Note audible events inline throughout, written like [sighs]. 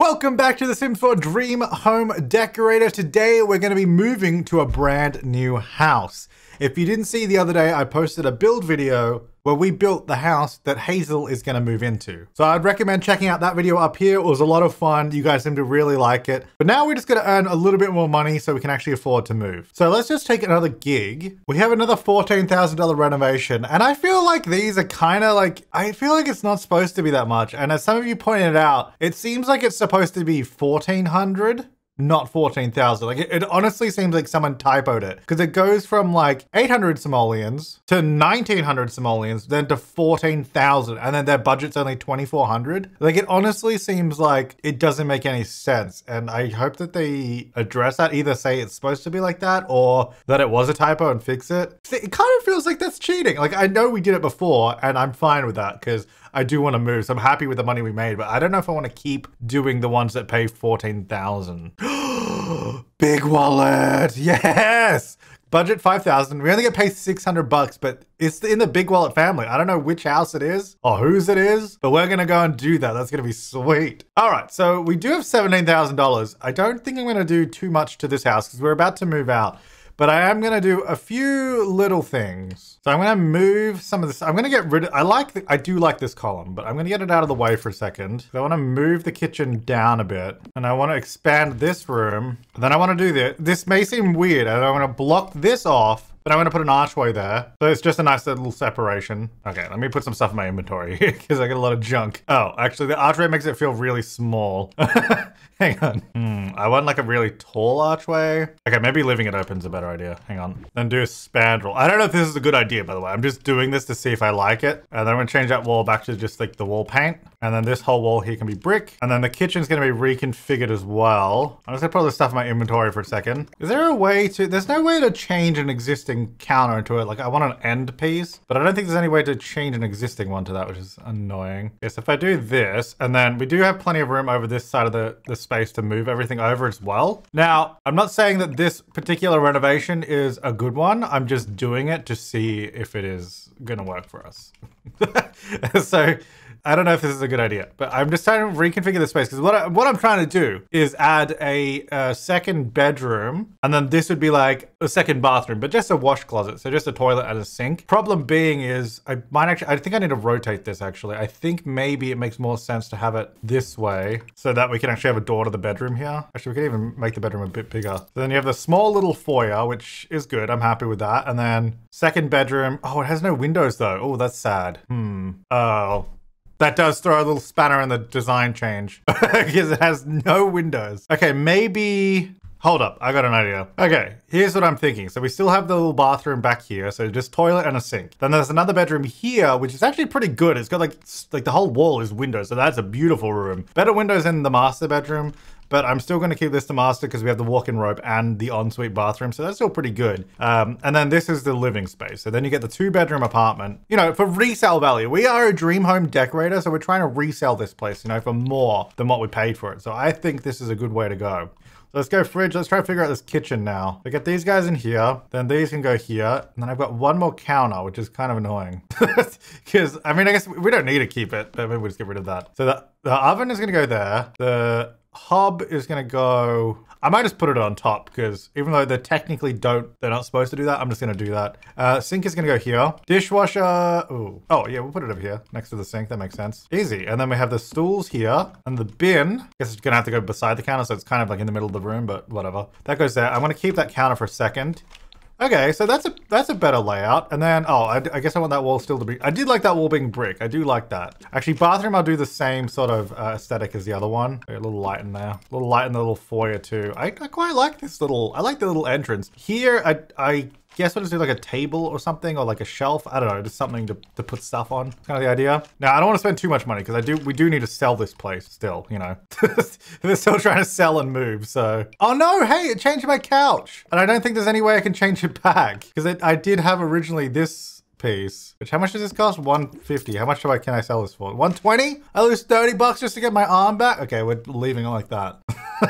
Welcome back to The Sims 4 Dream Home Decorator. Today we're going to be moving to a brand new house. If you didn't see the other day, I posted a build video where we built the house that Hazel is to move into. So I'd recommend checking out that video up here. It was a lot of fun. You guys seem to really like it. But now we're just to earn a little bit more money so we can actually afford to move. So let's just take another gig. We have another $14,000 renovation. And I feel like these are kind of like, I feel like it's not supposed to be that much. And as some of you pointed out, it seems like it's supposed to be 1400 not 14,000. Like it, it, honestly seems like someone typoed it because it goes from like 800 simoleons to 1900 simoleons, then to 14,000 and then their budget's only 2,400. Like it honestly seems like it doesn't make any sense. And I hope that they address that, either say it's supposed to be like that or that it was a typo and fix it. It kind of feels like that's cheating. Like I know we did it before and I'm fine with that because I do want to move. So I'm happy with the money we made, but I don't know if I want to keep doing the ones that pay 14,000. [gasps] Big wallet. Yes. Budget 5,000. We only get paid 600 bucks, but it's in the big wallet family. I don't know which house it is or whose it is, but we're going to go and do that. That's going to be sweet. All right. So we do have $17,000. I don't think I'm going to do too much to this house because we're about to move out but I am going to do a few little things. So I'm going to move some of this. I'm going to get rid of, I like, the, I do like this column, but I'm going to get it out of the way for a second. I want to move the kitchen down a bit and I want to expand this room. Then I want to do this. This may seem weird and I want to block this off but I'm gonna put an archway there. So it's just a nice little separation. Okay, let me put some stuff in my inventory [laughs] because I got a lot of junk. Oh, actually the archway makes it feel really small. [laughs] Hang on. Hmm, I want like a really tall archway. Okay, maybe leaving it open is a better idea. Hang on. Then do a spandrel. I don't know if this is a good idea, by the way. I'm just doing this to see if I like it. And then I'm gonna change that wall back to just like the wall paint. And then this whole wall here can be brick. And then the kitchen's gonna be reconfigured as well. I'm just gonna put all this stuff in my inventory for a second. Is there a way to, there's no way to change an existing counter into it. Like I want an end piece, but I don't think there's any way to change an existing one to that, which is annoying. Yes, if I do this, and then we do have plenty of room over this side of the, the space to move everything over as well. Now, I'm not saying that this particular renovation is a good one. I'm just doing it to see if it is gonna work for us. [laughs] so I don't know if this is a good idea, but I'm just trying to reconfigure the space because what, I, what I'm trying to do is add a, a, second bedroom and then this would be like a second bathroom, but just a wash closet. So just a toilet and a sink. Problem being is I might actually, I think I need to rotate this actually. I think maybe it makes more sense to have it this way so that we can actually have a door to the bedroom here. Actually, we can even make the bedroom a bit bigger. So then you have the small little foyer, which is good. I'm happy with that. And then second bedroom. Oh, it has no windows though. Oh, that's sad. Hmm. Oh, that does throw a little spanner in the design change [laughs] because it has no windows. Okay, maybe Hold up, I got an idea. Okay, here's what I'm thinking. So we still have the little bathroom back here, so just toilet and a sink. Then there's another bedroom here, which is actually pretty good. It's got like, like the whole wall is windows, so that's a beautiful room. Better windows in the master bedroom, but I'm still going to keep this the master because we have the walk-in robe and the ensuite bathroom, so that's still pretty good. Um, and then this is the living space. So then you get the two-bedroom apartment. You know, for resale value, we are a dream home decorator, so we're trying to resell this place, you know, for more than what we paid for it. So I think this is a good way to go. So let's go fridge. Let's try to figure out this kitchen now. We get these guys in here. Then these can go here. And then I've got one more counter, which is kind of annoying. [laughs] Because, I mean, I guess we don't need to keep it, but maybe we'll just get rid of that. So the, the oven is going to go there. The hob is going to go... I might just put it on top because even though they technically don't, they're not supposed to do that, I'm just going to do that. Uh, sink is going to go here. Dishwasher, ooh. Oh, yeah, we'll put it over here next to the sink. That makes sense. Easy. And then we have the stools here and the bin. I guess it's going to have to go beside the counter, so it's kind of like in the middle of the room, but whatever. That goes there. I'm going to keep that counter for a second. Okay, so that's a that's a better layout. And then, oh, I, I, guess I want that wall still to be... I did like that wall being brick. I do like that. Actually, bathroom, I'll do the same sort of uh, aesthetic as the other one. A little light in there. A little light in the little foyer, too. I, I quite like this little... I like the little entrance. Here, I, I guess we'll just do like a table or something or like a shelf. I don't know, just something to, to put stuff on. It's kind of the idea. Now, I don't want to spend too much money because I do we do need to sell this place still, you know. [laughs] They're still trying to sell and move, so. Oh no, hey, it changed my couch. And I don't think there's any way I can change it back because I did have originally this piece. Which how much does this cost? 150. How much do I can I sell this for? 120? I lose 30 bucks just to get my arm back? Okay, we're leaving it like that.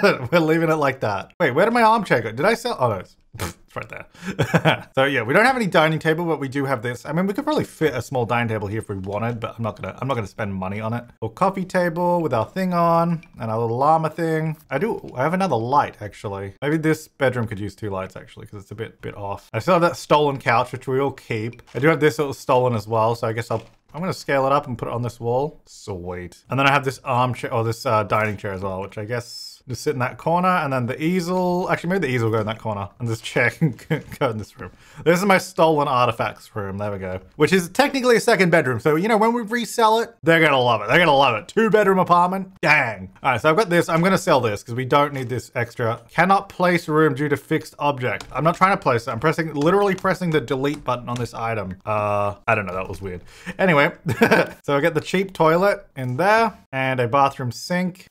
[laughs] we're leaving it like that. Wait, where did my arm check go? Did I sell? Oh no, it's [laughs] right there. [laughs] so yeah, we don't have any dining table, but we do have this. I mean, we could probably fit a small dining table here if we wanted, but I'm not gonna. I'm not gonna spend money on it. A coffee table with our thing on and our little llama thing. I do. I have another light actually. Maybe this bedroom could use two lights actually because it's a bit bit off. I still have that stolen couch, which we will keep. I do have this little stolen as well, so I guess I'll I'm gonna scale it up and put it on this wall. Sweet. And then I have this armchair, or this uh, dining chair as well, which I guess just sit in that corner, and then the easel. Actually, maybe the easel go in that corner, and this chair can go in this room. This is my stolen artifacts room. There we go. Which is technically a second bedroom. So you know when we resell it, they're gonna love it. They're gonna love it. Two bedroom apartment. Dang. All right, so I've got this. I'm gonna sell this because we don't need this extra. Cannot place room due to fixed object. I'm not trying to place it. I'm pressing, literally pressing the delete button on this item. Uh, I don't know. That was weird. Anyway, [laughs] so I get the cheap toilet in there and a bathroom sink.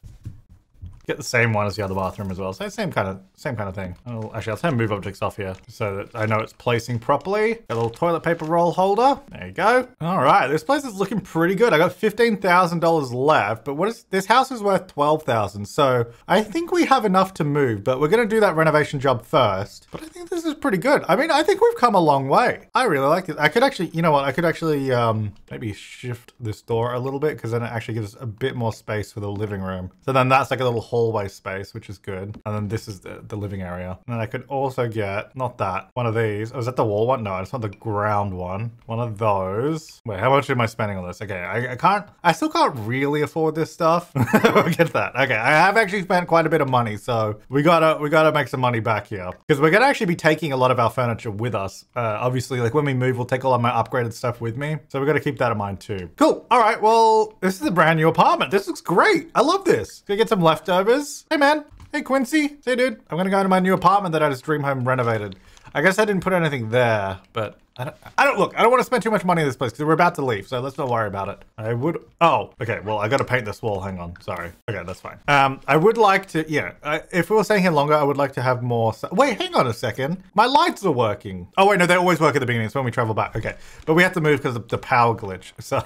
Get the same one as the other bathroom as well. So same kind of same kind of thing. Oh, actually, I'll turn move objects off here so that I know it's placing properly. Got a little toilet paper roll holder. There you go. All right, this place is looking pretty good. I got $15,000 left, but what is this house is worth 12,000. So I think we have enough to move, but we're going to do that renovation job first. But I think this is pretty good. I mean, I think we've come a long way. I really like it. I could actually, you know what? I could actually um, maybe shift this door a little bit because then it actually gives us a bit more space for the living room. So then that's like a little hallway space, which is good. And then this is the, the living area. And then I could also get, not that, one of these. Oh, is that the wall one? No, it's not the ground one. One of those. Wait, how much am I spending on this? Okay, I, I can't, I still can't really afford this stuff. [laughs] get that. Okay, I have actually spent quite a bit of money, so we gotta, we gotta make some money back here. Because we're gonna actually be taking a lot of our furniture with us. Uh, obviously, like when we move, we'll take all of my upgraded stuff with me. So we gotta keep that in mind too. Cool. All right, well, this is a brand new apartment. This looks great. I love this. Gonna get some leftovers. Hey man, Hey Quincy, hey dude, I'm gonna go into my new apartment that I just dream home renovated. I guess I didn't put anything there, but I don't, I don't look. I don't want to spend too much money in this place because we're about to leave, so let's not worry about it. I would. Oh, okay. Well, I got to paint this wall. Hang on. Sorry. Okay, that's fine. Um, I would like to. Yeah. I, if we were staying here longer, I would like to have more. Wait, hang on a second. My lights are working. Oh wait, no, they always work at the beginning. It's when we travel back. Okay, but we have to move because of the power glitch. [laughs] So,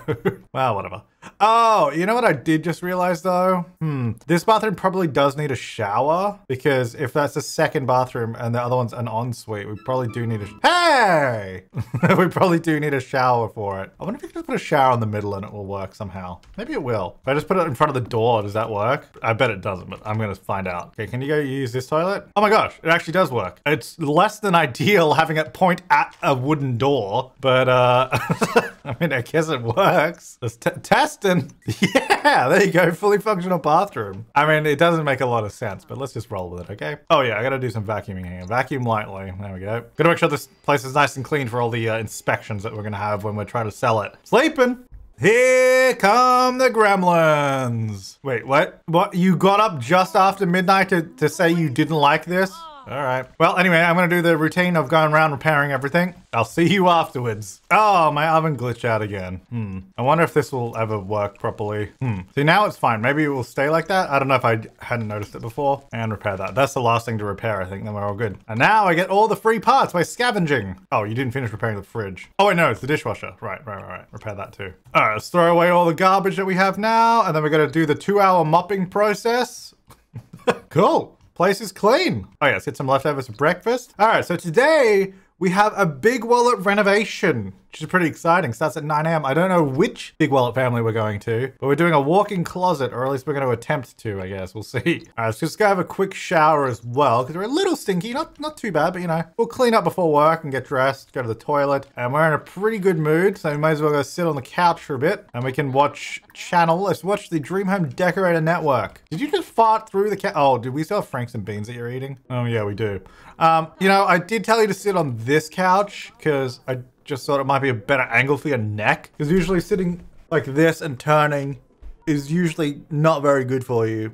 well, whatever. Oh, you know what I did just realize though? Hmm. This bathroom probably does need a shower because if that's the second bathroom and the other one's an ensuite, we probably do need a. Hey! [laughs] we probably do need a shower for it. I wonder if you can just put a shower in the middle and it will work somehow. Maybe it will. If I just put it in front of the door, does that work? I bet it doesn't, but I'm going to find out. Okay, can you go use this toilet? Oh my gosh, it actually does work. It's less than ideal [laughs] having it point at a wooden door, but uh, [laughs] I mean, I guess it works. Let's testing. Yeah, there you go. Fully functional bathroom. I mean, it doesn't make a lot of sense, but let's just roll with it, okay? Oh yeah, I gotta do some vacuuming here. Vacuum lightly. There we go. Gotta make sure this place is nice and clean for all the uh, inspections that we're gonna have when we're trying to sell it. Sleeping. Here come the gremlins. Wait, what? What? You got up just after midnight to, to say you didn't like this? All right. Well, anyway, I'm going to do the routine of going around repairing everything. I'll see you afterwards. Oh, my oven glitched out again. Hmm. I wonder if this will ever work properly. Hmm. See, now it's fine. Maybe it will stay like that. I don't know if I hadn't noticed it before. And repair that. That's the last thing to repair, I think. Then we're all good. And now I get all the free parts by scavenging. Oh, you didn't finish repairing the fridge. Oh, wait, no, it's the dishwasher. Right, right, right, right. Repair that too. All right, let's throw away all the garbage that we have now. And then we're going to do the two hour mopping process. [laughs] cool. Place is clean. Oh yeah, let's get some leftovers for breakfast. All right, so today we have a big wallet renovation which is pretty exciting. Starts at 9 a.m. I don't know which Big Wallet family we're going to, but we're doing a walk-in closet, or at least we're going to attempt to, I guess. We'll see. [laughs] All right, let's just go have a quick shower as well, because we're a little stinky. Not not too bad, but you know, we'll clean up before work and get dressed, go to the toilet, and we're in a pretty good mood, so we might as well go sit on the couch for a bit, and we can watch channel. Let's watch the Dream Home Decorator Network. Did you just fart through the cat? Oh, did we still have Franks and beans that you're eating? Oh yeah, we do. Um, you know, I did tell you to sit on this couch because I just thought it might be a better angle for your neck. Because usually sitting like this and turning is usually not very good for you.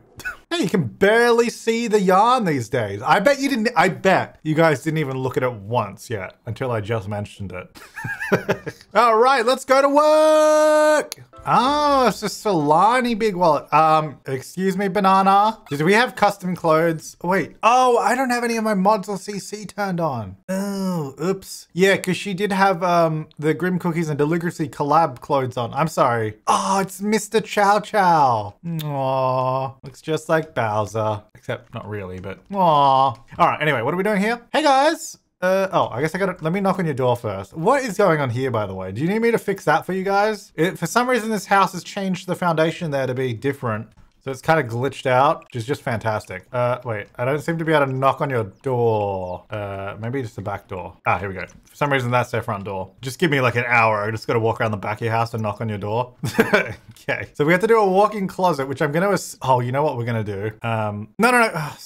Hey, you can barely see the yarn these days. I bet you didn't, I bet you guys didn't even look at it once yet until I just mentioned it. [laughs] All right, let's go to work. Oh, it's a Solani big wallet. Um, excuse me, banana. Did we have custom clothes? Wait. Oh, I don't have any of my mods or CC turned on. Oh, oops. Yeah, because she did have um the Grim Cookies and Delicacy collab clothes on. I'm sorry. Oh, it's Mr. Chow Chow. Aww. Looks just like like Bowser, except not really, but aw. All right, anyway, what are we doing here? Hey guys, uh, oh, I guess I gotta, let me knock on your door first. What is going on here, by the way? Do you need me to fix that for you guys? It, for some reason, this house has changed the foundation there to be different. So it's kind of glitched out, which is just fantastic. Uh, wait, I don't seem to be able to knock on your door. Uh, maybe just the back door. Ah, here we go. For some reason, that's their front door. Just give me like an hour. I just got to walk around the back of your house and knock on your door. [laughs] okay. So we have to do a walk-in closet, which I'm going to... Oh, you know what we're going to do? Um, no, no, no. Oh,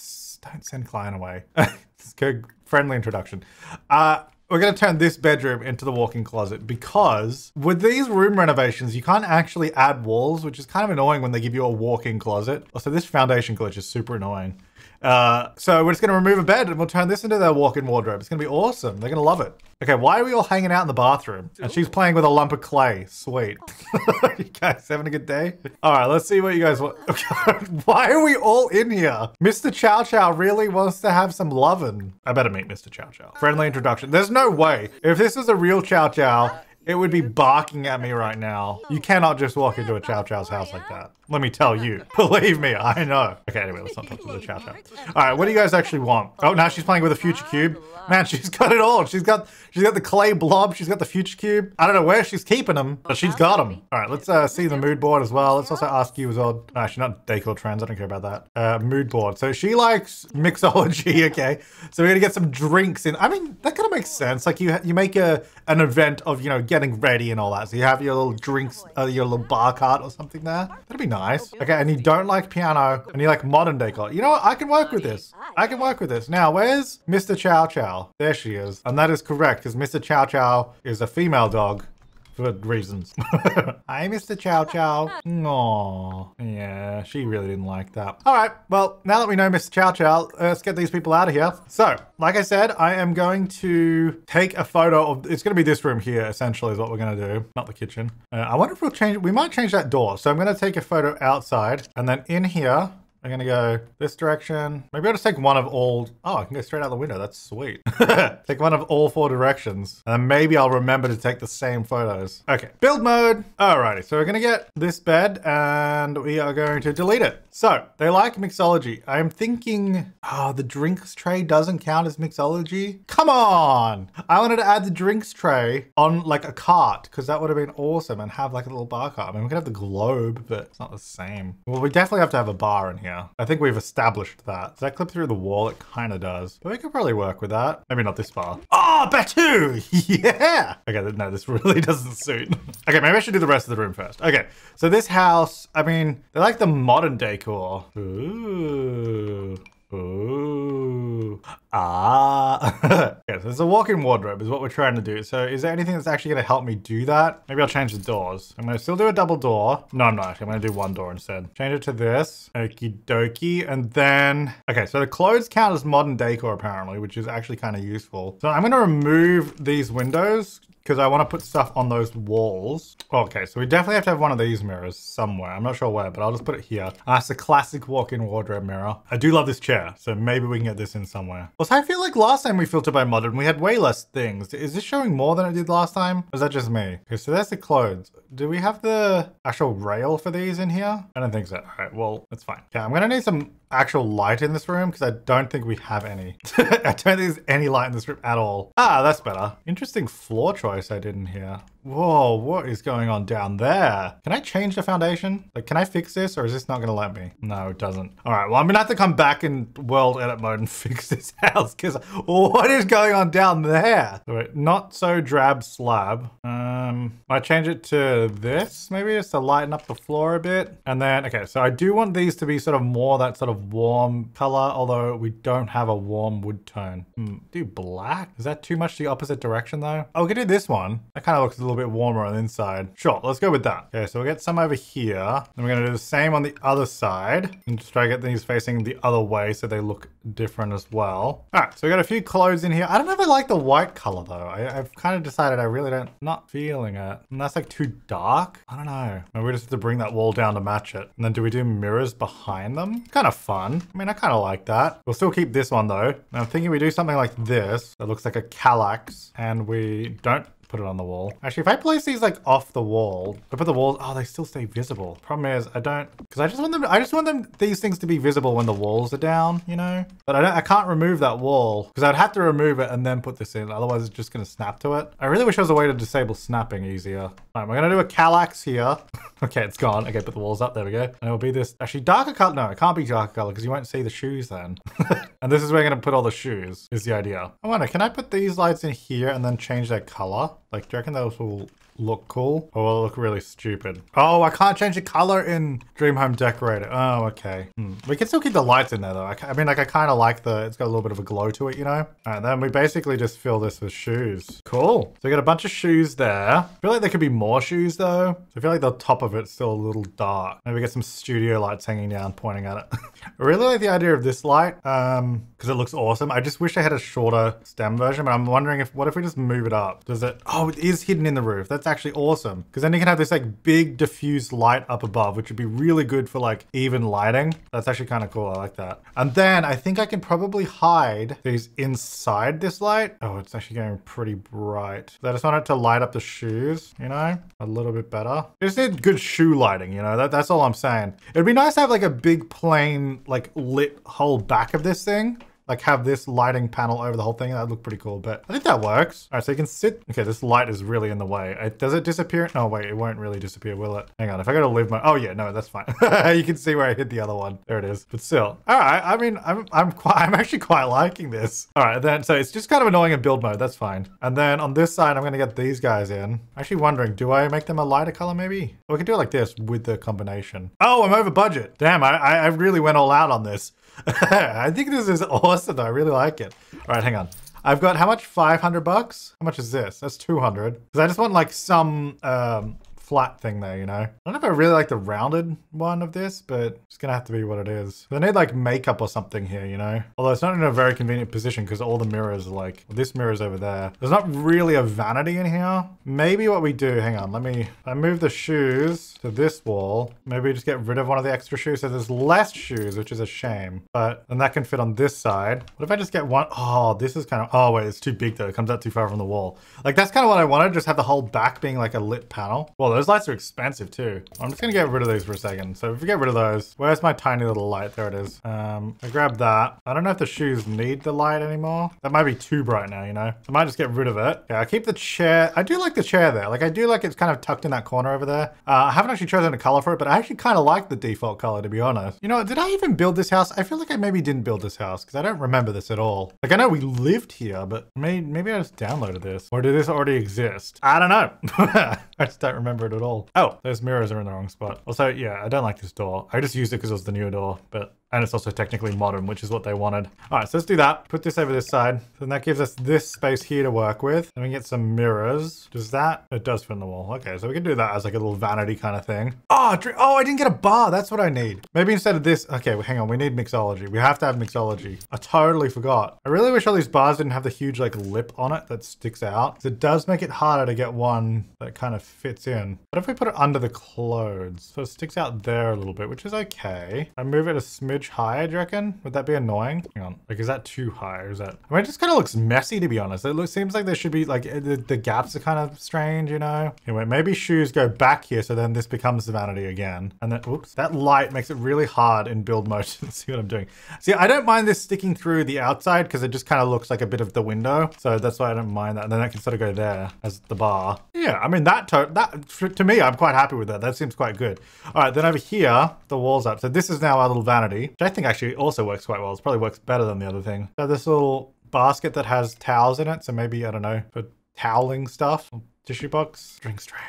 don't send Klein away. [laughs] Friendly introduction. Uh, we're to turn this bedroom into the walk-in closet because with these room renovations, you can't actually add walls, which is kind of annoying when they give you a walk-in closet. Also, this foundation glitch is super annoying. Uh, so we're just going to remove a bed and we'll turn this into their walk-in wardrobe. It's going to be awesome. They're going to love it. Okay, why are we all hanging out in the bathroom? And she's playing with a lump of clay. Sweet. [laughs] you guys having a good day? All right, let's see what you guys want. [laughs] why are we all in here? Mr. Chow Chow really wants to have some lovin'. I better meet Mr. Chow Chow. Friendly introduction. There's no way. If this is a real Chow Chow, it would be barking at me right now. You cannot just walk into a Chow Chow's house like that. Let me tell you. [laughs] Believe me, I know. Okay, anyway, let's not talk to the Chow Chow. All right, what do you guys actually want? Oh, now she's playing with a future cube. Man, [laughs] she's got it all. She's got she's got the clay blob. She's got the future cube. I don't know where she's keeping them, but she's got them. All right, let's uh, see the mood board as well. Let's also ask you as well. No, Actually, not decor trends. I don't care about that. Uh, mood board. So she likes mixology. [laughs] Okay, so we're gonna get some drinks in. I mean, that kind of makes sense. Like you you make a an event of you know getting ready and all that. So you have your little drinks, uh, your little bar cart or something there. That'd be nice. Okay, and you don't like piano and you like modern decor. You know what? I can work with this. I can work with this. Now, where's Mr. Chow Chow? There she is. And that is correct because Mr. Chow Chow is a female dog for reasons. [laughs] Hi, Mr. Chow Chow. Aww. Yeah, she really didn't like that. All right, well, now that we know Mr. Chow Chow, let's get these people out of here. So, like I said, I am going to take a photo of, it's going to be this room here, essentially, is what we're going to do. Not the kitchen. Uh, I wonder if we'll change, we might change that door. So I'm going to take a photo outside and then in here, I'm gonna go this direction. Maybe I'll just take one of all. Oh, I can go straight out the window. That's sweet. [laughs] take one of all four directions. And maybe I'll remember to take the same photos. Okay, build mode. Alrighty, so we're gonna get this bed and we are going to delete it. So they like mixology. I'm thinking, oh, the drinks tray doesn't count as mixology. Come on. I wanted to add the drinks tray on like a cart because that would have been awesome and have like a little bar cart. I mean, we could have the globe, but it's not the same. Well, we definitely have to have a bar in here. I think we've established that. Does that clip through the wall? It kind of does. But we could probably work with that. Maybe not this far. Oh, Batu! [laughs] Yeah! Okay, no, this [laughs] really doesn't suit. okay, maybe I should do the rest of the room first. Okay, so this house, I mean, they like the modern decor. Ooh. Ooh. Ah. [laughs] okay, so it's a walk-in wardrobe is what we're trying to do. So is there anything that's actually going to help me do that? Maybe I'll change the doors. I'm going to still do a double door. No, I'm not actually. I'm going to do one door instead. Change it to this. Okie dokie. And then, okay, so the clothes count as modern decor apparently, which is actually kind of useful. So I'm going to remove these windows because I want to put stuff on those walls. Okay, so we definitely have to have one of these mirrors somewhere. I'm not sure where, but I'll just put it here. Ah, that's a classic walk-in wardrobe mirror. I do love this chair, so maybe we can get this in somewhere. Also, I feel like last time we filtered by modern, we had way less things. Is this showing more than it did last time? Or is that just me? Okay, so there's the clothes. Do we have the actual rail for these in here? I don't think so. All right, well, that's fine. Okay, I'm gonna need some actual light in this room because I don't think we have any. [laughs] I don't think there's any light in this room at all. Ah, that's better. Interesting floor choice I did in here. Whoa, what is going on down there? Can I change the foundation? Like, can I fix this or is this not gonna let me? No, it doesn't. All right, well, I'm gonna have to come back in world edit mode and [laughs] fix this house because what is going on down there? Not so drab slab. Um, I change it to this maybe just to lighten up the floor a bit. And then, okay, so I do want these to be sort of more that sort of warm color, although we don't have a warm wood tone. Hmm, do black? Is that too much the opposite direction though? Oh, we could do this one. That kind of looks little bit warmer on the inside. Sure, let's go with that. Okay, so we'll get some over here. And we're gonna do the same on the other side and just try to get these facing the other way so they look different as well. All right, so we got a few clothes in here. I don't know if I like the white color though. I, have kind of decided I really don't, not feeling it. And that's like too dark. I don't know. Maybe we just have to bring that wall down to match it. And then do we do mirrors behind them? Kind of fun. I mean, I kind of like that. We'll still keep this one though. I'm thinking we do something like this that looks like a Kallax and we don't put it on the wall. Actually, if I place these like off the wall, I put the walls, oh, they still stay visible. Problem is I don't, because I just want them, I just want them, these things to be visible when the walls are down, you know? But I don't, I can't remove that wall because I'd have to remove it and then put this in. Otherwise it's just going to snap to it. I really wish there was a way to disable snapping easier. All right, we're to do a Kallax here. [laughs] okay, it's gone. Okay, put the walls up. There we go. And it'll be this, actually darker color. No, it can't be darker color because you won't see the shoes then. [laughs] and this is where we're to put all the shoes is the idea. Oh, I wonder, can I put these lights in here and then change their color? Like, do you reckon those will look cool or will look really stupid? Oh, I can't change the color in Dream Home Decorator. Oh, okay. Hmm. We can still keep the lights in there though. I, I mean, like I kind of like the, it's got a little bit of a glow to it, you know? And then we basically just fill this with shoes. Cool. So we got a bunch of shoes there. I feel like there could be more shoes though. So I feel like the top of it's still a little dark. Maybe get some studio lights hanging down, pointing at it. [laughs] I really like the idea of this light um, because it looks awesome. I just wish I had a shorter stem version, but I'm wondering if, what if we just move it up? Does it, oh, it is hidden in the roof. That's actually awesome because then you can have this like big diffused light up above, which would be really good for like even lighting. That's actually kind of cool. I like that. And then I think I can probably hide these inside this light. Oh, it's actually getting pretty bright. I just want it to light up the shoes, you know, a little bit better. You just need good shoe lighting, you know, that, that's all I'm saying. It'd be nice to have like a big plain, like lit whole back of this thing like have this lighting panel over the whole thing. That'd look pretty cool, but I think that works. All right, so you can sit. Okay, this light is really in the way. It, does it disappear? No, wait, it won't really disappear, will it? Hang on, if I gotta leave my, oh yeah, no, that's fine. [laughs] you can see where I hit the other one. There it is. But still, all right. I mean, I'm, I'm quite, I'm actually quite liking this. All right, then, so it's just kind of annoying in build mode. That's fine. And then on this side, I'm gonna get these guys in. Actually wondering, do I make them a lighter color maybe? we could do it like this with the combination. Oh, I'm over budget. Damn, I, I really went all out on this. [laughs] I think this is awesome though. I really like it. All right, hang on. I've got how much? 500 bucks? How much is this? That's 200. Because I just want like some um, flat thing there, you know? I don't know if I really like the rounded one of this, but it's gonna have to be what it is. They need like makeup or something here, you know? Although it's not in a very convenient position because all the mirrors are like, this mirror's over there. There's not really a vanity in here. Maybe what we do, hang on, let me, I move the shoes to this wall. Maybe we just get rid of one of the extra shoes so there's less shoes, which is a shame. But then that can fit on this side. What if I just get one? Oh, this is kind of, oh wait, it's too big though. It comes out too far from the wall. Like that's kind of what I wanted, just have the whole back being like a lit panel. Well, those lights are expensive too. I'm just gonna get rid of these for a second. So if we get rid of those, where's my tiny little light? There it is. Um, I grab that. I don't know if the shoes need the light anymore. That might be too bright now, you know? I might just get rid of it. Yeah, I keep the chair. I do like the chair there. Like I do like it's kind of tucked in that corner over there. Uh, I haven't actually chosen a color for it, but I actually kind of like the default color to be honest. You know, did I even build this house? I feel like I maybe didn't build this house because I don't remember this at all. Like I know we lived here, but maybe, maybe I just downloaded this. Or did this already exist? I don't know. [laughs] I just don't remember at all. Oh, those mirrors are in the wrong spot. Also, yeah, I don't like this door. I just used it because it was the newer door, but and it's also technically modern, which is what they wanted. All right, so let's do that. Put this over this side. Then that gives us this space here to work with. Then we get some mirrors. Does that? It does fit in the wall. Okay, so we can do that as like a little vanity kind of thing. Oh, oh, I didn't get a bar. That's what I need. Maybe instead of this. Okay, well, hang on. We need mixology. We have to have mixology. I totally forgot. I really wish all these bars didn't have the huge like lip on it that sticks out. It does make it harder to get one that kind of fits in. But if we put it under the clothes? So it sticks out there a little bit, which is okay. I move it a smidge high, do you reckon? Would that be annoying? Hang on. Like, is that too high or is that... I mean, it just kind of looks messy, to be honest. It looks, seems like there should be, like, eh, the, the gaps are kind of strange, you know? Anyway, maybe shoes go back here, so then this becomes the vanity again. And then, oops, that light makes it really hard in build mode [laughs] see what I'm doing. See, I don't mind this sticking through the outside because it just kind of looks like a bit of the window. So that's why I don't mind that. And then that can sort of go there as the bar. Yeah, I mean, that, to that to me, I'm quite happy with that. That seems quite good. All right, then over here, the wall's up. So this is now our little vanity, which I think actually also works quite well. It probably works better than the other thing. So this little basket that has towels in it. So maybe, I don't know, for toweling stuff. Tissue box, drinks tray.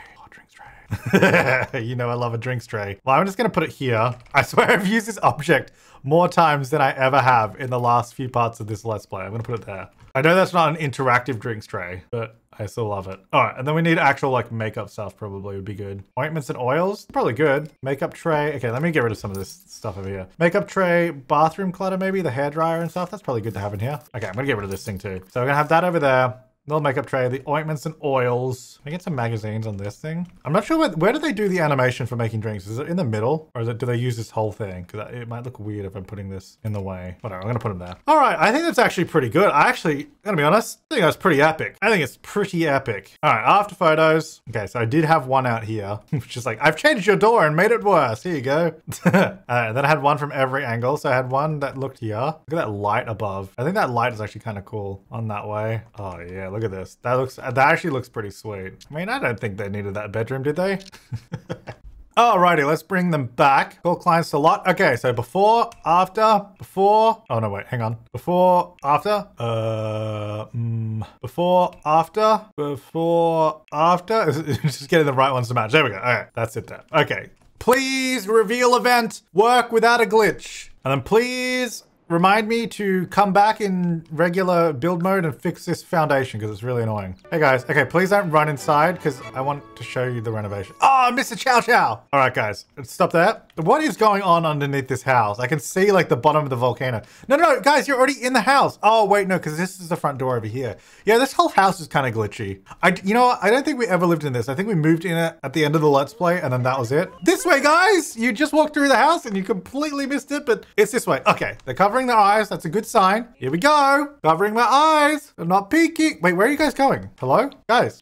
Tray. [laughs] you know I love a drinks tray. Well, I'm just going to put it here. I swear I've used this object more times than I ever have in the last few parts of this Let's Play. I'm going to put it there. I know that's not an interactive drinks tray, but I still love it. All right, and then we need actual like makeup stuff probably would be good. Ointments and oils, probably good. Makeup tray. Okay, let me get rid of some of this stuff over here. Makeup tray, bathroom clutter maybe, the hair dryer and stuff. That's probably good to have in here. Okay, I'm gonna get rid of this thing too. So we're gonna have that over there. Little makeup tray, the ointments and oils. Can I get some magazines on this thing? I'm not sure where, where do they do the animation for making drinks? Is it in the middle or it, do they use this whole thing? Because it might look weird if I'm putting this in the way. Whatever, I'm gonna put them there. All right, I think that's actually pretty good. I actually, gonna be honest, I think that's pretty epic. I think it's pretty epic. All right, after photos. Okay, so I did have one out here, [laughs] which is like, I've changed your door and made it worse. Here you go. [laughs] uh, then I had one from every angle. So I had one that looked here. Look at that light above. I think that light is actually kind of cool on that way. Oh yeah, look at this. That looks, that actually looks pretty sweet. I mean, I don't think they needed that bedroom, did they? [laughs] Alrighty, let's bring them back. Call clients to lot. Okay, so before, after, before. Oh no, wait, hang on. Before, after. Uh, mm, before, after, before, after. [laughs] Just getting the right ones to match. There we go. Okay, that's it there. Okay. Please reveal event. Work without a glitch. And then please remind me to come back in regular build mode and fix this foundation because it's really annoying. Hey guys, okay, please don't run inside because I want to show you the renovation. Oh, Mr. Chow Chow. All right, guys, stop that. What is going on underneath this house? I can see like the bottom of the volcano. No, no, no, guys, you're already in the house. Oh, wait, no, because this is the front door over here. Yeah, this whole house is kind of glitchy. I, you know? I don't think we ever lived in this. I think we moved in it at the end of the Let's Play and then that was it. This way, guys. You just walked through the house and you completely missed it, but it's this way. Okay, they're covering their eyes. That's a good sign. Here we go. Covering my eyes. I'm not peeking. Wait, where are you guys going? Hello? Guys,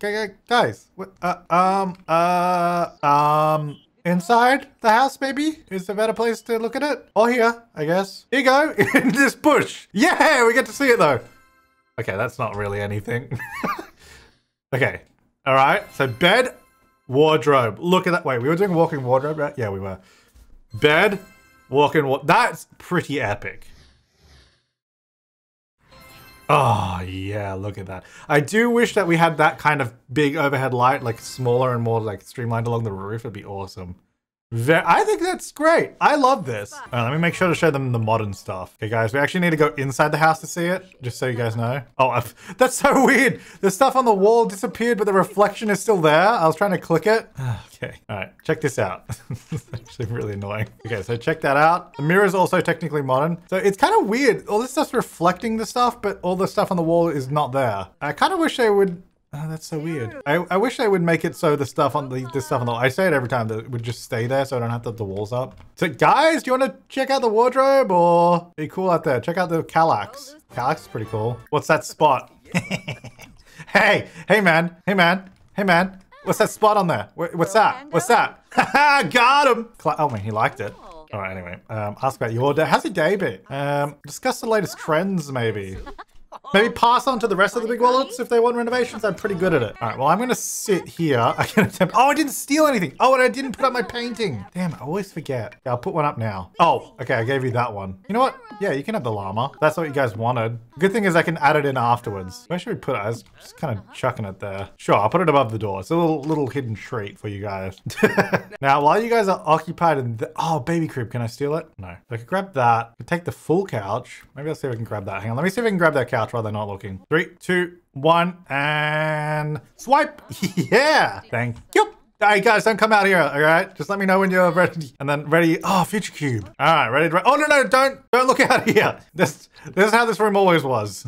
guys, what, uh, um, uh, um, inside the house maybe is a better place to look at it or here i guess here you go [laughs] in this bush yeah we get to see it though okay that's not really anything [laughs] okay all right so bed wardrobe look at that wait we were doing walking wardrobe right yeah we were bed walking wa that's pretty epic Oh, yeah, look at that. I do wish that we had that kind of big overhead light, like smaller and more like streamlined along the roof. It'd be awesome. I think that's great. I love this. Right, uh, let me make sure to show them the modern stuff. Okay, guys, we actually need to go inside the house to see it, just so you guys know. Oh, I've, [laughs] that's so weird. The stuff on the wall disappeared, but the reflection is still there. I was trying to click it. [sighs] okay, all right, check this out. [laughs] it's actually really annoying. Okay, so check that out. The mirror is also technically modern. So it's kind of weird. All this stuff's reflecting the stuff, but all the stuff on the wall is not there. I kind of wish they would Oh, that's so weird. I, I wish they would make it so the stuff on the this stuff on the I say it every time that it would just stay there so I don't have to have the walls up. So guys, do you want to check out the wardrobe or be cool out there? Check out the Kallax. Kallax is pretty cool. [laughs] What's that spot? [laughs] hey, hey man, hey man, hey man. What's that spot on there? What's that? What's that? [laughs] Got him. Oh man, he liked it. All right, anyway, um, ask about your day. How's your day been? Um, discuss the latest trends, maybe. Maybe pass on to the rest of the big wallets if they want renovations. I'm pretty good at it. All right, well, I'm going to sit here. [laughs] I can attempt. Oh, I didn't steal anything. Oh, and I didn't put up my painting. Damn, I always forget. Yeah, I'll put one up now. Oh, okay, I gave you that one. You know what? Yeah, you can have the llama. That's what you guys wanted. Good thing is I can add it in afterwards. Where should we put it? I was just kind of chucking it there. Sure, I'll put it above the door. It's a little little hidden treat for you guys. [laughs] now, while you guys are occupied in the... Oh, baby crib. Can I steal it? No. I could grab that. I take the full couch. Maybe I'll see if I can grab that. Hang on. Let me see if I can grab that couch while they're not looking. Three, two, one, and swipe. [laughs] yeah. Thank you. Hey guys, don't come out here, all right? Just let me know when you're ready. And then ready. Oh, future cube. All right, ready to. Oh no, no, don't, don't look out here. This, this is how this room always was.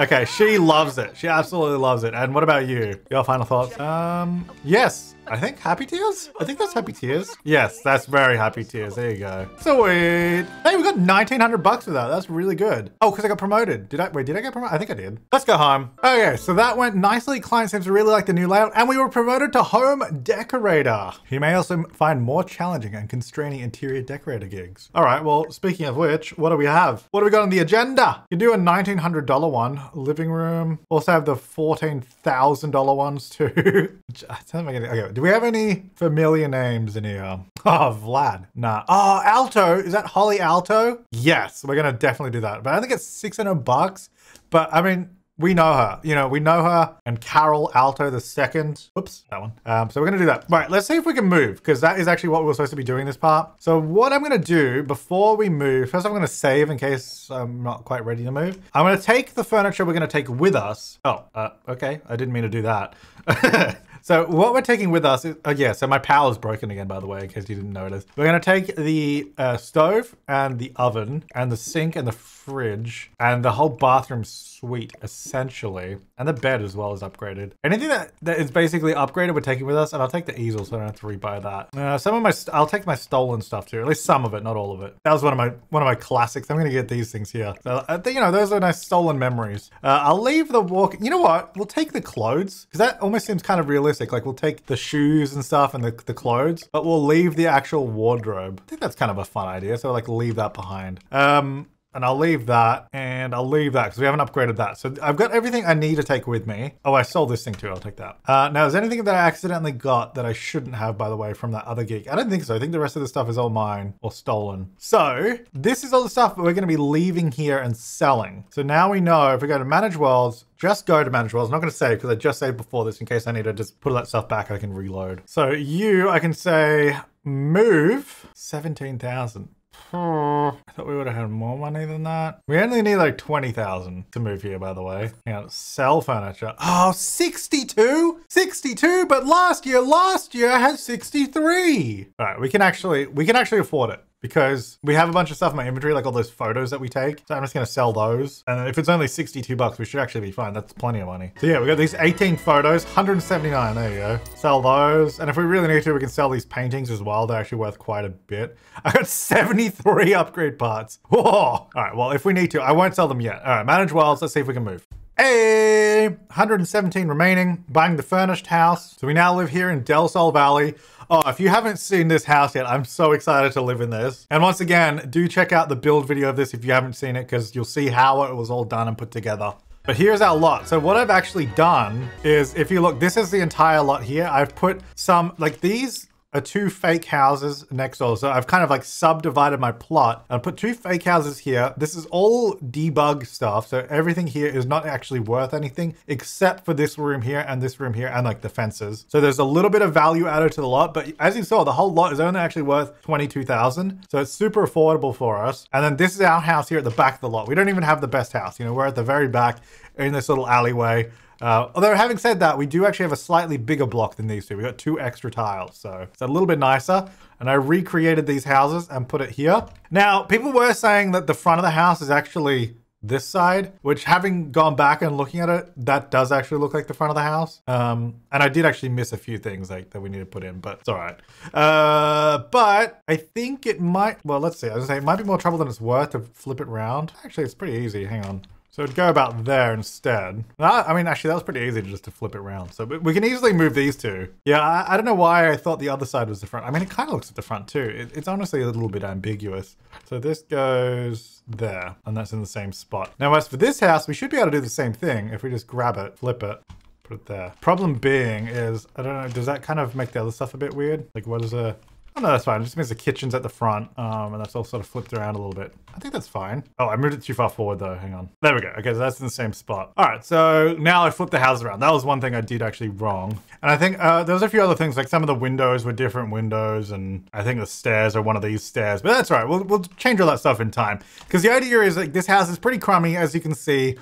okay, she loves it. She absolutely loves it. And what about you? Your final thoughts? Um, yes. I think happy tears? I think that's happy tears. Yes, that's very happy tears. There you go. Sweet. Hey, we got 1900 bucks for that. That's really good. Oh, because I got promoted. Did I? Wait, did I get promoted? I think I did. Let's go home. Okay, so that went nicely. Client seems to really like the new layout and we were promoted to home decorator. You may also find more challenging and constraining interior decorator gigs. All right, well, speaking of which, what do we have? What do we got on the agenda? You do a $1,900 one, living room. Also have the $14,000 ones too. [laughs] I don't make any, okay, do we have any familiar names in here? [laughs] Oh, Vlad. Nah. Oh, Alto. Is that Holly Alto? Yes, we're gonna definitely do that. But I think it's 600 bucks. But I mean, we know her. You know, we know her and Carol Alto the second. Whoops, that one. Um, so we're gonna do that. Right, let's see if we can move because that is actually what we are supposed to be doing this part. So what I'm gonna do before we move, first I'm gonna save in case I'm not quite ready to move. I'm gonna take the furniture we're gonna take with us. Oh, uh, okay. I didn't mean to do that. [laughs] So what we're taking with us is, oh yeah, so my power is broken again, by the way, in case you didn't notice. We're gonna take the uh, stove and the oven and the sink and the fridge and the whole bathroom suite, essentially. And the bed as well is upgraded. Anything that, that is basically upgraded, we're taking with us. And I'll take the easel so I don't have to rebuy that. Uh, some of my, I'll take my stolen stuff too. At least some of it, not all of it. That was one of my one of my classics. I'm gonna get these things here. So, uh, you know, those are nice stolen memories. Uh, I'll leave the walk. You know what? We'll take the clothes because that almost seems kind of realistic. Like we'll take the shoes and stuff and the, the clothes, but we'll leave the actual wardrobe. I think that's kind of a fun idea. So like leave that behind. Um, and I'll leave that and I'll leave that because we haven't upgraded that. So I've got everything I need to take with me. Oh, I sold this thing too. I'll take that. Uh, now, is anything that I accidentally got that I shouldn't have, by the way, from that other geek? I don't think so. I think the rest of the stuff is all mine or stolen. So this is all the stuff that we're going to be leaving here and selling. So now we know if we go to manage worlds, just go to manage worlds. I'm not going to save because I just saved before this in case I need to just put all that stuff back. I can reload. So you, I can say move 17,000. I thought we would have had more money than that. We only need like 20,000 to move here, by the way. Yeah, sell furniture. Oh, 62? 62, but last year, last year I had 63. All right, we can actually, we can actually afford it because we have a bunch of stuff in my inventory, like all those photos that we take. So I'm just gonna sell those. And if it's only 62 bucks, we should actually be fine. That's plenty of money. So yeah, we got these 18 photos, 179, there you go. Sell those. And if we really need to, we can sell these paintings as well. They're actually worth quite a bit. I got 73 [laughs] upgrade parts. Whoa. All right, well, if we need to, I won't sell them yet. All right, manage worlds. Let's see if we can move. Hey, 117 remaining, buying the furnished house. So we now live here in Del Sol Valley. Oh, if you haven't seen this house yet, I'm so excited to live in this. And once again, do check out the build video of this if you haven't seen it, because you'll see how it was all done and put together. But here's our lot. So what I've actually done is, if you look, this is the entire lot here. I've put some, like these are two fake houses next door. So I've kind of like subdivided my plot and put two fake houses here. This is all debug stuff. So everything here is not actually worth anything except for this room here and this room here and like the fences. So there's a little bit of value added to the lot, but as you saw, the whole lot is only actually worth 22,000. So it's super affordable for us. And then this is our house here at the back of the lot. We don't even have the best house. You know, we're at the very back in this little alleyway. Uh, although having said that, we do actually have a slightly bigger block than these two. We got two extra tiles, so it's a little bit nicer. And I recreated these houses and put it here. Now, people were saying that the front of the house is actually this side, which having gone back and looking at it, that does actually look like the front of the house. Um, and I did actually miss a few things like that we need to put in, but it's all right. Uh, but I think it might, well, let's see. I was gonna say it might be more trouble than it's worth to flip it around. Actually, it's pretty easy. Hang on. So it'd go about there instead. I mean, actually, that was pretty easy just to flip it around. So we can easily move these two. Yeah, I, I don't know why I thought the other side was the front. I mean, it kind of looks at the front too. It, it's honestly a little bit ambiguous. So this goes there, and that's in the same spot. Now, as for this house, we should be able to do the same thing if we just grab it, flip it, put it there. Problem being is, I don't know, does that kind of make the other stuff a bit weird? Like what is a, Oh no, that's fine. It just means the kitchen's at the front, um, and that's all sort of flipped around a little bit. I think that's fine. Oh, I moved it too far forward though. Hang on. There we go. Okay, so that's in the same spot. All right, so now I flipped the house around. That was one thing I did actually wrong. And I think uh, there was a few other things, like some of the windows were different windows, and I think the stairs are one of these stairs. But that's all right. We'll, we'll change all that stuff in time. Because the idea is like this house is pretty crummy, as you can see.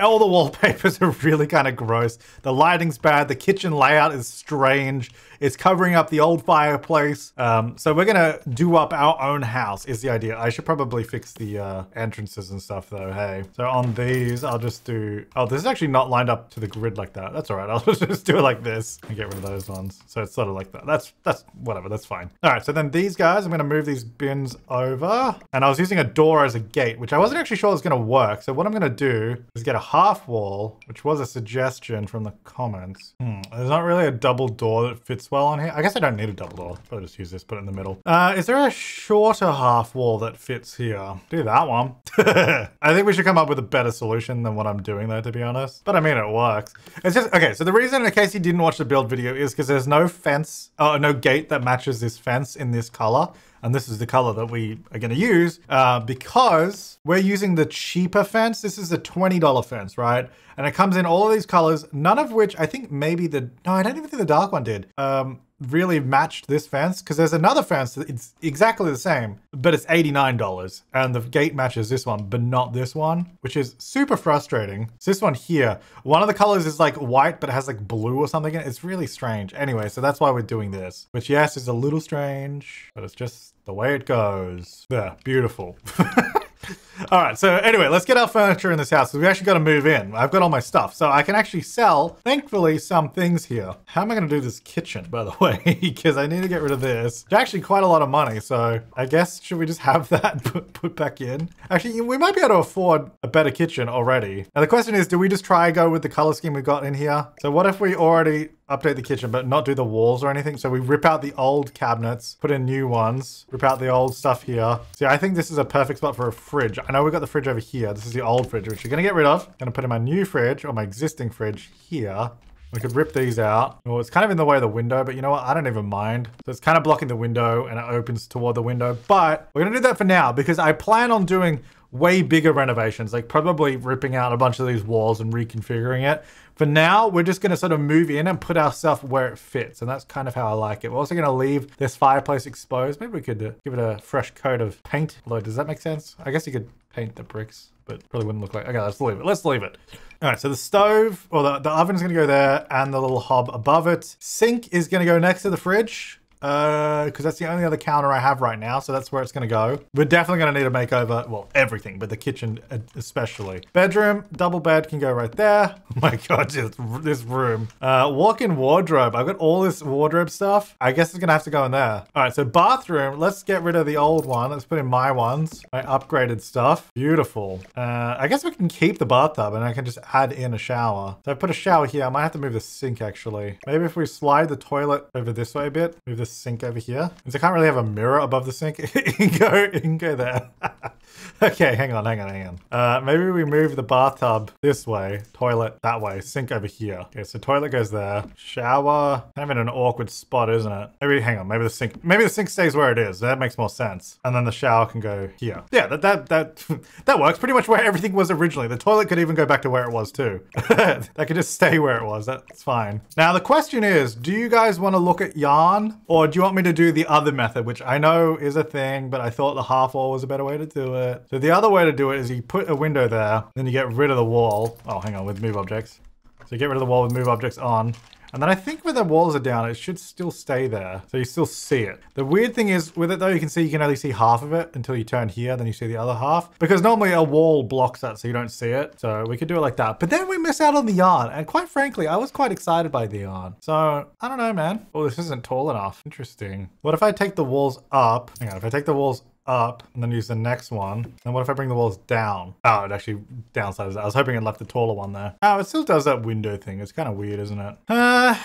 All the wallpapers [laughs] are really kind of gross. The lighting's bad. The kitchen layout is strange. It's covering up the old fireplace. Um, so we're gonna do up our own house is the idea. I should probably fix the uh, entrances and stuff though, hey. So on these, I'll just do, oh, this is actually not lined up to the grid like that. That's all right, [laughs] I'll just do it like this and get rid of those ones. So it's sort of like that. That's, that's whatever, that's fine. All right, so then these guys, I'm gonna move these bins over. And I was using a door as a gate, which I wasn't actually sure was gonna work. So what I'm gonna do is get a half wall, which was a suggestion from the comments. Hmm, there's not really a double door that fits well on here. I guess I don't need a double door. I'll just use this, put it in the middle. Uh, is there a shorter half wall that fits here? Do that one. [laughs] I think we should come up with a better solution than what I'm doing though, to be honest. But I mean, it works. It's just, okay, so the reason, in case you didn't watch the build video, is because there's no fence, uh, no gate that matches this fence in this color and this is the color that we are going to use uh, because we're using the cheaper fence. This is the $20 fence, right? And it comes in all of these colors, none of which I think maybe the, no, I don't even think the dark one did. Um, really matched this fence because there's another fence that it's exactly the same, but it's $89 and the gate matches this one, but not this one, which is super frustrating. It's this one here. One of the colors is like white, but it has like blue or something. In it. It's really strange. Anyway, so that's why we're doing this, which yes, is a little strange, but it's just the way it goes. There, beautiful. [laughs] All right, so anyway, let's get our furniture in this house because we actually got to move in. I've got all my stuff, so I can actually sell, thankfully, some things here. How am I going to do this kitchen, by the [laughs] way? because I need to get rid of this. It's actually quite a lot of money, so I guess should we just have that [laughs] put, put back in? Actually, we might be able to afford a better kitchen already. Now the question is, do we just try go with the color scheme we've got in here? So what if we already update the kitchen, but not do the walls or anything. So we rip out the old cabinets, put in new ones, rip out the old stuff here. See, I think this is a perfect spot for a fridge. I know we've got the fridge over here. This is the old fridge, which we're going to get rid of. Going to put in my new fridge or my existing fridge here. We could rip these out. Well, it's kind of in the way of the window, but you know what? I don't even mind. So it's kind of blocking the window and it opens toward the window. But we're to do that for now because I plan on doing way bigger renovations, like probably ripping out a bunch of these walls and reconfiguring it. For now, we're just to sort of move in and put ourselves where it fits. And that's kind of how I like it. We're also to leave this fireplace exposed. Maybe we could uh, give it a fresh coat of paint. Although, does that make sense? I guess you could paint the bricks, but probably wouldn't look like... Okay, let's leave it. Let's leave it. All right, so the stove, or the, the oven is going to go there and the little hob above it. Sink is going to go next to the fridge because uh, that's the only other counter I have right now, so that's where it's going to go. We're definitely going to need a makeover, well, everything, but the kitchen especially. Bedroom, double bed can go right there. [laughs] Oh my god, just this room. Uh, walk-in wardrobe. I've got all this wardrobe stuff. I guess it's going to have to go in there. All right, so bathroom. Let's get rid of the old one. Let's put in my ones, my upgraded stuff. Beautiful. Uh, I guess we can keep the bathtub and I can just add in a shower. So I put a shower here. I might have to move the sink actually. Maybe if we slide the toilet over this way a bit, move the sink over here. Because I can't really have a mirror above the sink. [laughs] you can go, you can go there. [laughs] okay, hang on, hang on, hang on. Uh, maybe we move the bathtub this way, toilet that way, sink over here. Okay, so toilet goes there. Shower, kind of in an awkward spot, isn't it? Maybe, hang on, maybe the sink, maybe the sink stays where it is. That makes more sense. And then the shower can go here. Yeah, that that that [laughs] that works pretty much where everything was originally. The toilet could even go back to where it was too. that could just stay where it was. That's fine. Now the question is, do you guys want to look at yarn or do you want me to do the other method, which I know is a thing, but I thought the half wall was a better way to do it. So the other way to do it is you put a window there, then you get rid of the wall. Oh, hang on, with move objects. So you get rid of the wall with move objects on, and then I think when the walls are down, it should still stay there. So you still see it. The weird thing is with it though, you can see you can only see half of it until you turn here, then you see the other half. Because normally a wall blocks that so you don't see it. So we could do it like that. But then we miss out on the yarn. And quite frankly, I was quite excited by the yarn. So I don't know, man. Oh, this isn't tall enough. Interesting. What if I take the walls up? Hang on, if I take the walls up and then use the next one. And what if I bring the walls down? Oh, it actually downsizes I was hoping it left the taller one there. Oh, it still does that window thing. It's kind of weird, isn't it? Uh,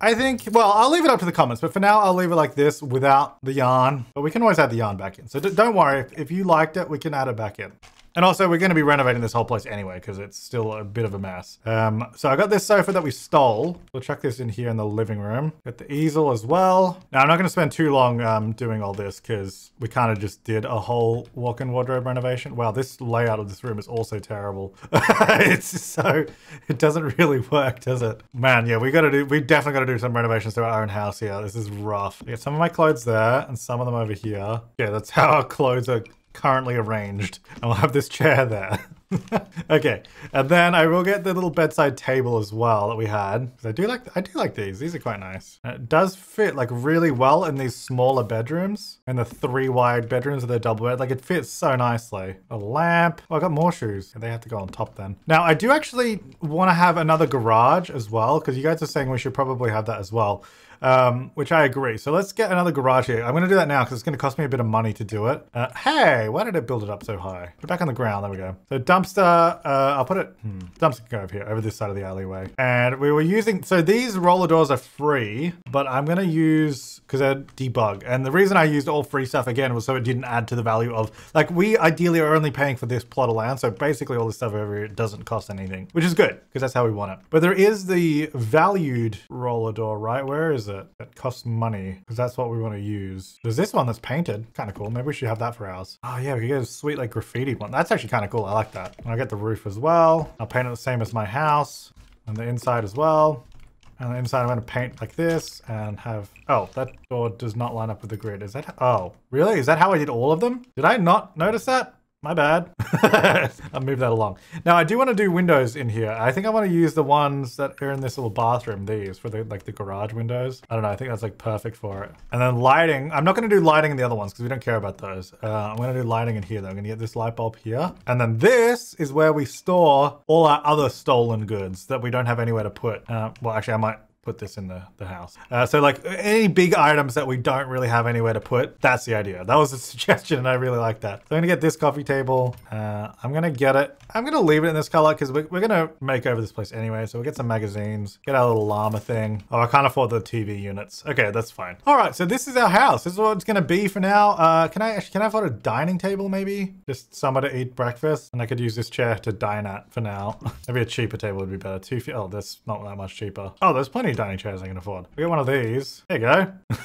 I think, well, I'll leave it up to the comments, but for now I'll leave it like this without the yarn, but we can always add the yarn back in. So don't worry, if, if you liked it, we can add it back in. And also, we're going to be renovating this whole place anyway, because it's still a bit of a mess. Um, so I got this sofa that we stole. We'll chuck this in here in the living room. Got the easel as well. Now, I'm not going to spend too long um, doing all this, because we kind of just did a whole walk-in wardrobe renovation. Wow, this layout of this room is also terrible. [laughs] it's so, it doesn't really work, does it? Man, yeah, we got to do, we definitely got to do some renovations to our own house here. This is rough. I got some of my clothes there, and some of them over here. Yeah, that's how our clothes are currently arranged. And we'll have this chair there. [laughs] okay, and then I will get the little bedside table as well that we had. I do like I do like these. These are quite nice. And it does fit like really well in these smaller bedrooms and the three wide bedrooms with the double bed. Like it fits so nicely. A lamp. Oh, I got more shoes. They have to go on top then. Now I do actually want to have another garage as well because you guys are saying we should probably have that as well um, which I agree. So let's get another garage here. I'm going to do that now because it's going to cost me a bit of money to do it. Uh, hey, why did it build it up so high? Put it back on the ground. There we go. So dumpster, uh, I'll put it, hmm, dumpster can go over here, over this side of the alleyway. And we were using, so these roller doors are free, but I'm going to use, because they're debug. And the reason I used all free stuff again was so it didn't add to the value of, like we ideally are only paying for this plot of land. So basically all this stuff over here doesn't cost anything, which is good because that's how we want it. But there is the valued roller door, right? Where is it? That costs money because that's what we want to use. There's this one that's painted. Kind of cool. Maybe we should have that for ours. Oh yeah, we could get a sweet like graffiti one. That's actually kind of cool. I like that. And I get the roof as well. I'll paint it the same as my house and the inside as well. And the inside I'm going to paint like this and have... Oh, that door does not line up with the grid. Is that... Oh, really? Is that how I did all of them? Did I not notice that? My bad. [laughs] I'll move that along. Now I do want to do windows in here. I think I want to use the ones that are in this little bathroom, these, for the like the garage windows. I don't know, I think that's like perfect for it. And then lighting, I'm not going to do lighting in the other ones because we don't care about those. Uh, I'm going to do lighting in here though. I'm going to get this light bulb here. And then this is where we store all our other stolen goods that we don't have anywhere to put. Uh, well, actually I might put this in the, the house. Uh, so like any big items that we don't really have anywhere to put, that's the idea. That was a [laughs] suggestion and I really like that. So I'm gonna get this coffee table. Uh, I'm gonna get it. I'm gonna leave it in this color because we're, we're gonna make over this place anyway. So we'll get some magazines, get our little llama thing. Oh, I can't afford the TV units. Okay, that's fine. All right, so this is our house. This is what it's gonna be for now. Uh, can I actually, can I afford a dining table maybe? Just somewhere to eat breakfast. And I could use this chair to dine at for now. [laughs] maybe a cheaper table would be better. Two feet, oh, that's not that much cheaper. Oh, there's plenty dining chairs I can afford. We get one of these. There you go. [laughs]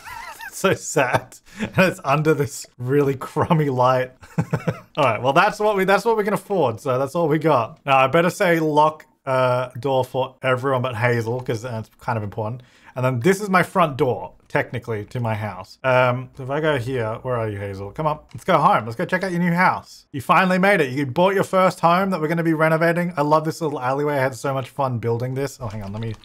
so sad. And it's under this really crummy light. [laughs] all right, well that's what we that's what we can afford. So that's all we got. Now I better say lock uh, door for everyone but Hazel because that's kind of important. And then this is my front door, technically, to my house. Um, so if I go here, where are you, Hazel? Come on, let's go home. Let's go check out your new house. You finally made it. You bought your first home that we're going to be renovating. I love this little alleyway. I had so much fun building this. Oh, hang on. Let me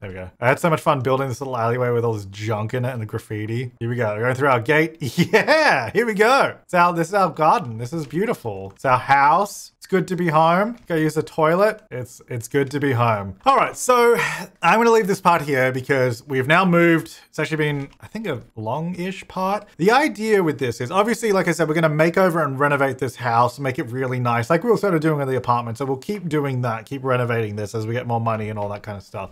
there we go. I had so much fun building this little alleyway with all this junk in it and the graffiti. Here we go. We're going through our gate. [laughs] Yeah, here we go. It's our, this is our garden. This is beautiful. It's our house. It's good to be home. Go use the toilet. It's it's good to be home. All right, so I'm going to leave this part here because we've now moved. It's actually been, I think, a long-ish part. The idea with this is obviously, like I said, we're going to make over and renovate this house, make it really nice, like we were sort of doing in the apartment. So we'll keep doing that, keep renovating this as we get more money and all that kind of stuff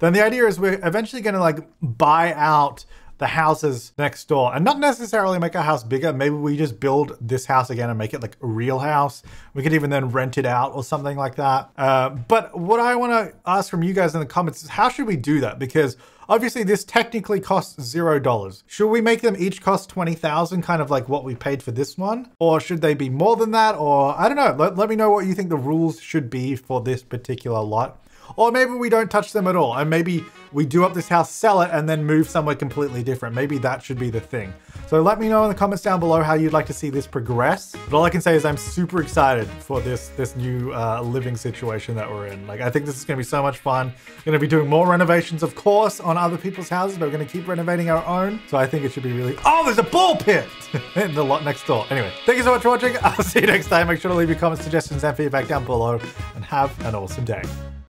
then the idea is we're eventually going to like buy out the houses next door and not necessarily make our house bigger. Maybe we just build this house again and make it like a real house. We could even then rent it out or something like that. Uh, but what I want to ask from you guys in the comments is how should we do that? Because obviously this technically costs zero dollars. Should we make them each cost 20,000 kind of like what we paid for this one? Or should they be more than that? Or I don't know. Let, let me know what you think the rules should be for this particular lot. Or maybe we don't touch them at all. And maybe we do up this house, sell it, and then move somewhere completely different. Maybe that should be the thing. So let me know in the comments down below how you'd like to see this progress. But all I can say is I'm super excited for this this new uh, living situation that we're in. Like I think this is gonna be so much fun. Gonna be doing more renovations, of course, on other people's houses, but we're gonna keep renovating our own. So I think it should be really, oh, there's a ball pit [laughs] in the lot next door. Anyway, thank you so much for watching. [laughs] I'll see you next time. Make sure to leave your comments, suggestions, and feedback down below and have an awesome day.